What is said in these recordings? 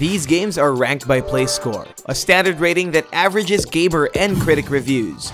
These games are ranked by PlayScore, a standard rating that averages gamer and critic reviews.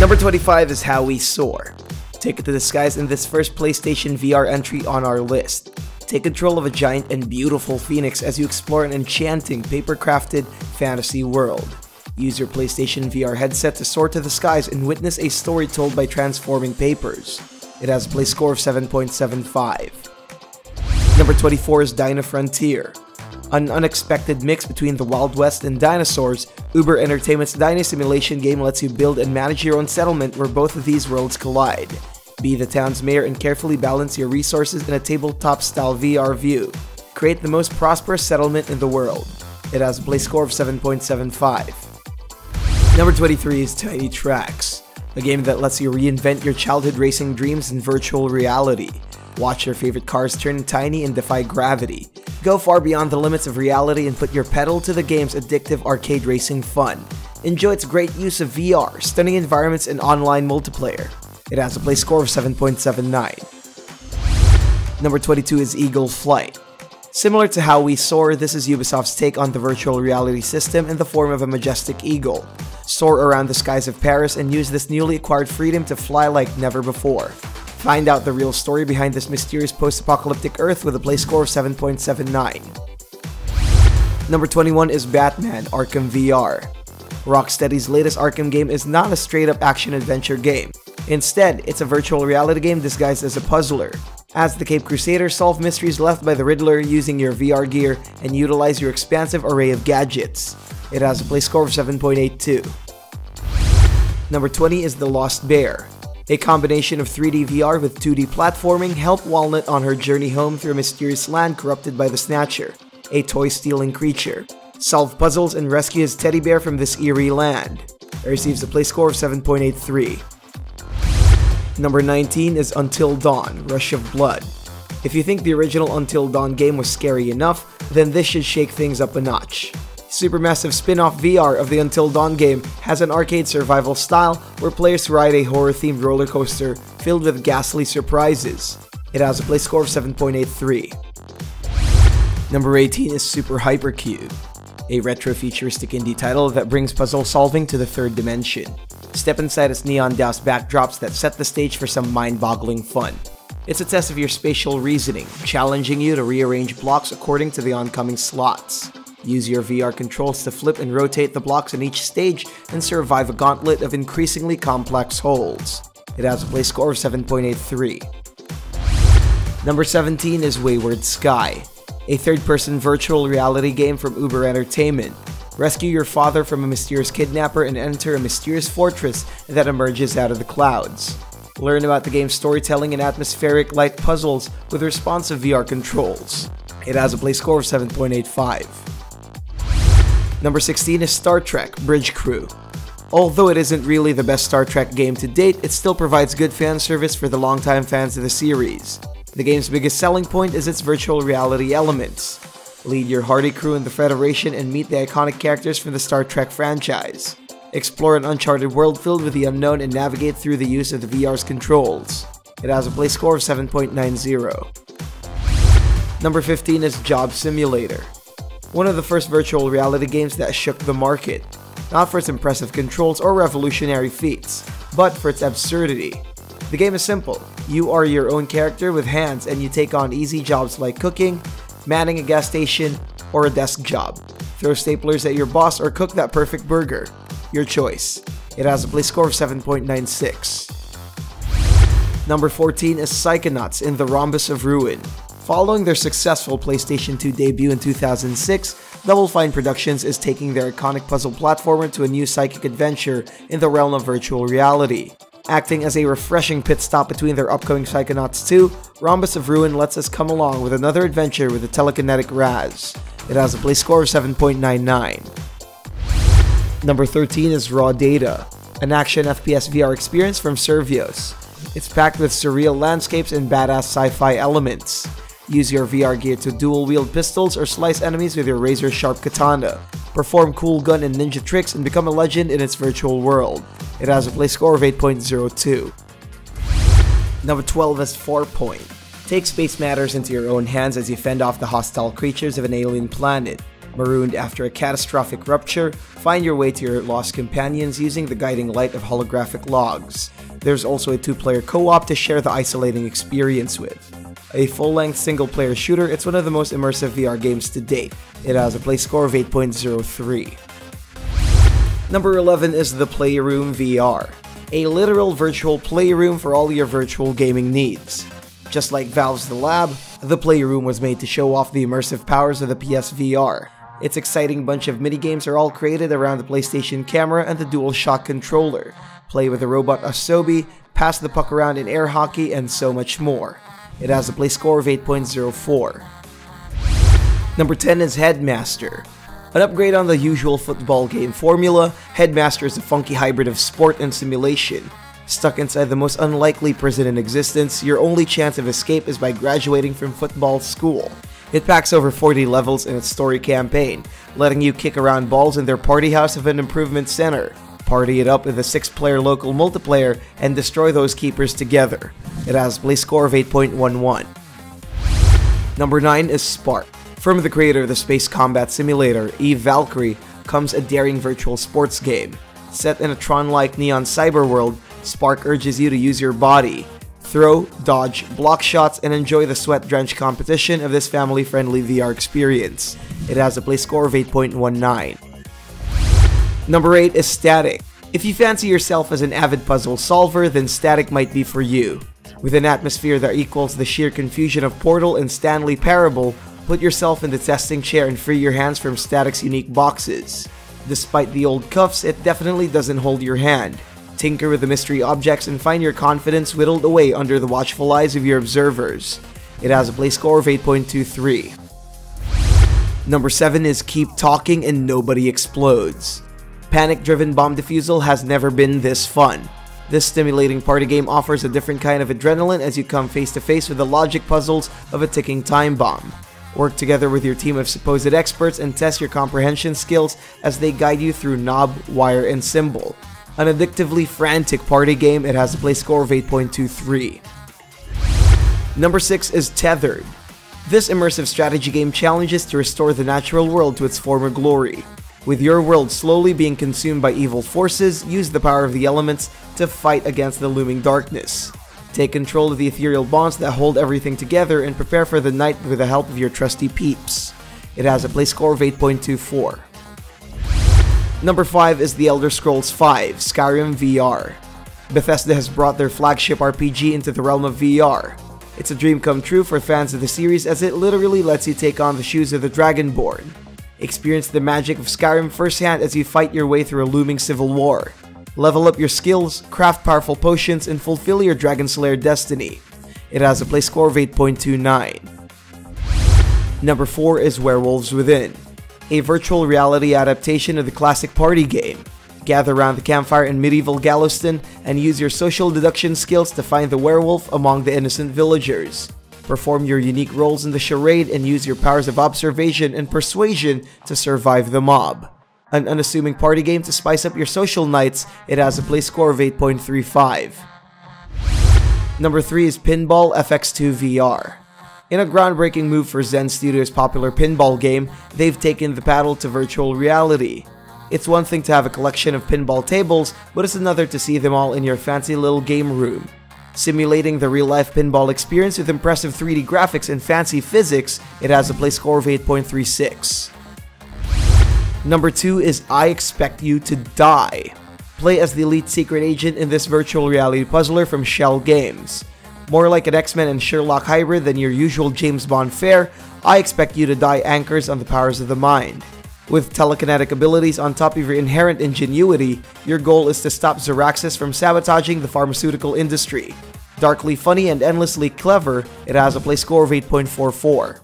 Number 25 is How We Soar. Take it to the skies in this first PlayStation VR entry on our list. Take control of a giant and beautiful phoenix as you explore an enchanting, paper-crafted fantasy world. Use your PlayStation VR headset to soar to the skies and witness a story told by transforming papers. It has a play score of 7.75. Number 24 is Dino Frontier. An unexpected mix between the Wild West and dinosaurs, Uber Entertainment's Dino Simulation game lets you build and manage your own settlement where both of these worlds collide. Be the town's mayor and carefully balance your resources in a tabletop-style VR view. Create the most prosperous settlement in the world. It has a play score of 7.75. Number 23 is Tiny Tracks, a game that lets you reinvent your childhood racing dreams in virtual reality. Watch your favorite cars turn tiny and defy gravity. Go far beyond the limits of reality and put your pedal to the game's addictive arcade racing fun. Enjoy its great use of VR, stunning environments, and online multiplayer. It has a play score of 7.79. Number 22 is Eagle Flight. Similar to how we soar, this is Ubisoft's take on the virtual reality system in the form of a majestic eagle. Soar around the skies of Paris and use this newly acquired freedom to fly like never before. Find out the real story behind this mysterious post-apocalyptic Earth with a play score of 7.79. Number 21 is Batman Arkham VR. Rocksteady's latest Arkham game is not a straight-up action-adventure game. Instead, it's a virtual reality game disguised as a puzzler. As the Cape Crusader, solve mysteries left by the Riddler using your VR gear and utilize your expansive array of gadgets. It has a play score of 7.82. Number 20 is The Lost Bear. A combination of 3D VR with 2D platforming help Walnut on her journey home through a mysterious land corrupted by the Snatcher, a toy-stealing creature. Solve puzzles and rescue his teddy bear from this eerie land. It receives a play score of 7.83. Number 19 is Until Dawn Rush of Blood. If you think the original Until Dawn game was scary enough, then this should shake things up a notch. Supermassive spin-off VR of the Until Dawn game has an arcade survival style where players ride a horror-themed roller coaster filled with ghastly surprises. It has a play score of 7.83. Number 18 is Super Hypercube, a retro-futuristic indie title that brings puzzle solving to the third dimension. Step inside its neon doused backdrops that set the stage for some mind-boggling fun. It's a test of your spatial reasoning, challenging you to rearrange blocks according to the oncoming slots. Use your VR controls to flip and rotate the blocks in each stage and survive a gauntlet of increasingly complex holds. It has a play score of 7.83. Number 17 is Wayward Sky, a third-person virtual reality game from Uber Entertainment. Rescue your father from a mysterious kidnapper and enter a mysterious fortress that emerges out of the clouds. Learn about the game's storytelling and atmospheric light puzzles with responsive VR controls. It has a play score of 7.85. Number 16 is Star Trek Bridge Crew. Although it isn't really the best Star Trek game to date, it still provides good fan service for the longtime fans of the series. The game's biggest selling point is its virtual reality elements. Lead your hardy crew in the Federation and meet the iconic characters from the Star Trek franchise. Explore an uncharted world filled with the unknown and navigate through the use of the VR's controls. It has a play score of 7.90. Number 15 is Job Simulator. One of the first virtual reality games that shook the market. Not for its impressive controls or revolutionary feats, but for its absurdity. The game is simple. You are your own character with hands and you take on easy jobs like cooking, manning a gas station, or a desk job. Throw staplers at your boss or cook that perfect burger. Your choice. It has a play score of 7.96. Number 14 is Psychonauts in the Rhombus of Ruin. Following their successful PlayStation 2 debut in 2006, Double Fine Productions is taking their iconic puzzle platformer to a new psychic adventure in the realm of virtual reality. Acting as a refreshing pit stop between their upcoming Psychonauts 2, Rhombus of Ruin lets us come along with another adventure with a telekinetic Raz. It has a play score of 7.99. Number 13 is Raw Data, an action FPS VR experience from Survios. It's packed with surreal landscapes and badass sci-fi elements. Use your VR gear to dual-wield pistols or slice enemies with your razor-sharp katana. Perform cool gun and ninja tricks and become a legend in its virtual world. It has a play score of 8.02. Number 12 is Farpoint, Take space matters into your own hands as you fend off the hostile creatures of an alien planet. Marooned after a catastrophic rupture, find your way to your lost companions using the guiding light of holographic logs. There's also a two-player co-op to share the isolating experience with. A full-length single-player shooter, it's one of the most immersive VR games to date. It has a play score of 8.03. Number 11 is the Playroom VR, a literal virtual playroom for all your virtual gaming needs. Just like Valve's The Lab, the Playroom was made to show off the immersive powers of the PSVR. Its exciting bunch of minigames are all created around the PlayStation camera and the DualShock controller. Play with the robot Asobi, pass the puck around in air hockey, and so much more. It has a play score of 8.04. Number 10 is Headmaster. An upgrade on the usual football game formula, Headmaster is a funky hybrid of sport and simulation. Stuck inside the most unlikely prison in existence, your only chance of escape is by graduating from football school. It packs over 40 levels in its story campaign, letting you kick around balls in their party house of an improvement center, party it up with a 6-player local multiplayer, and destroy those keepers together. It has a play score of 8.11. Number 9 is Sparc. From the creator of the space combat simulator, Eve Valkyrie, comes a daring virtual sports game. Set in a Tron-like neon cyber world, Sparc urges you to use your body, throw, dodge, block shots, and enjoy the sweat-drenched competition of this family-friendly VR experience. It has a play score of 8.19. Number 8 is Statik. If you fancy yourself as an avid puzzle solver, then Statik might be for you. With an atmosphere that equals the sheer confusion of Portal and Stanley Parable, put yourself in the testing chair and free your hands from Statik's unique boxes. Despite the old cuffs, it definitely doesn't hold your hand. Tinker with the mystery objects and find your confidence whittled away under the watchful eyes of your observers. It has a play score of 8.23. Number 7 is Keep Talking and Nobody Explodes. Panic-driven bomb defusal has never been this fun. This stimulating party game offers a different kind of adrenaline as you come face to face with the logic puzzles of a ticking time bomb. Work together with your team of supposed experts and test your comprehension skills as they guide you through knob, wire, and symbol. An addictively frantic party game, it has a play score of 8.23. Number 6 is Tethered. This immersive strategy game challenges to restore the natural world to its former glory. With your world slowly being consumed by evil forces, use the power of the elements to fight against the looming darkness. Take control of the ethereal bonds that hold everything together and prepare for the night with the help of your trusty peeps. It has a play score of 8.24. Number 5 is The Elder Scrolls V Skyrim VR. Bethesda has brought their flagship RPG into the realm of VR. It's a dream come true for fans of the series as it literally lets you take on the shoes of the Dragonborn. Experience the magic of Skyrim firsthand as you fight your way through a looming civil war. Level up your skills, craft powerful potions, and fulfill your Dragon Slayer destiny. It has a play score of 8.29. Number 4 is Werewolves Within, a virtual reality adaptation of the classic party game. Gather around the campfire in medieval Gallowstown and use your social deduction skills to find the werewolf among the innocent villagers. Perform your unique roles in the charade and use your powers of observation and persuasion to survive the mob. An unassuming party game to spice up your social nights, it has a play score of 8.35. Number 3 is Pinball FX2 VR. In a groundbreaking move for Zen Studios' popular pinball game, they've taken the paddle to virtual reality. It's one thing to have a collection of pinball tables, but it's another to see them all in your fancy little game room. Simulating the real-life pinball experience with impressive 3D graphics and fancy physics, it has a play score of 8.36. Number 2 is I Expect You to Die. Play as the elite secret agent in this virtual reality puzzler from Schell Games. More like an X-Men and Sherlock hybrid than your usual James Bond fare, I Expect You to Die anchors on the powers of the mind. With telekinetic abilities on top of your inherent ingenuity, your goal is to stop Zoraxis from sabotaging the pharmaceutical industry. Darkly funny and endlessly clever, it has a play score of 8.44.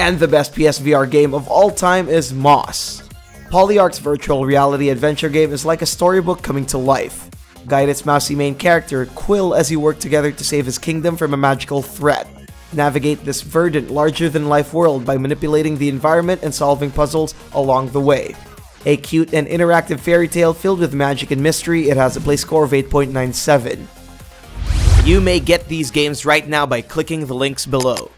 And the best PSVR game of all time is Moss. Polyarc's virtual reality adventure game is like a storybook coming to life. Guide its mousy main character, Quill, as you work together to save his kingdom from a magical threat. Navigate this verdant, larger-than-life world by manipulating the environment and solving puzzles along the way. A cute and interactive fairy tale filled with magic and mystery, it has a play score of 8.97. You may get these games right now by clicking the links below.